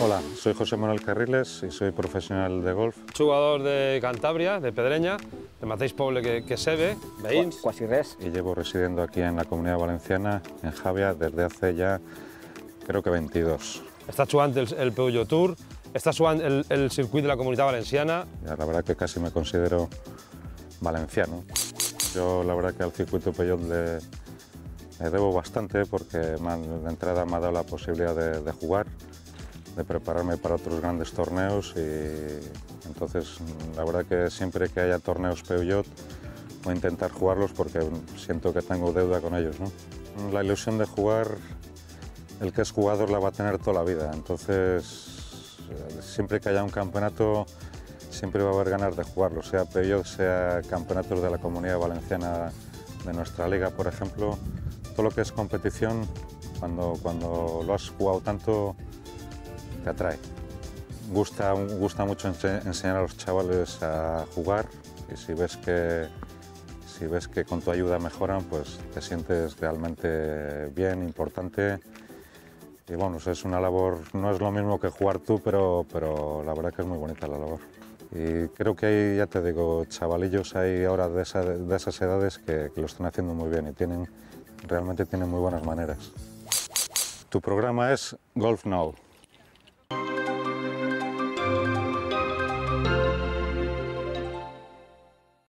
Hola, soy José Manuel Carriles y soy profesional de golf. Jugador de Cantabria, de Pedreña, de mateix poble que, que Sebe, veïns. Quasi res. y llevo residiendo aquí en la Comunidad Valenciana, en Javia, desde hace ya creo que 22. Està jugant el, el Peugeot Tour, està jugant el, el circuit de la Comunitat Valenciana. Ya la verdad que casi me considero valenciano. Yo la verdad que al circuito Peugeot le, le debo bastante porque de entrada me ha dado la posibilidad de, de jugar, de prepararme para otros grandes torneos y entonces la verdad que siempre que haya torneos Peugeot voy a intentar jugarlos porque siento que tengo deuda con ellos. ¿no? La ilusión de jugar, el que es jugador la va a tener toda la vida, entonces eh, siempre que haya un campeonato siempre va a haber ganas de jugarlo, sea Peugeot, sea campeonatos de la Comunidad Valenciana de nuestra liga, por ejemplo, todo lo que es competición, cuando, cuando lo has jugado tanto, te atrae. Gusta, gusta mucho ense- enseñar a los chavales a jugar y si ves que, si ves que con tu ayuda mejoran, pues te sientes realmente bien, importante. Y bueno, es una labor, no es lo mismo que jugar tú, pero, pero la verdad que es muy bonita la labor. Y creo que hay, ya te digo, chavalillos hay ahora de, esa- de esas edades que, que lo están haciendo muy bien y tienen, realmente tienen muy buenas maneras. Tu programa es Golf Now.